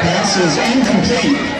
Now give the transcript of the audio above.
Pass is incomplete.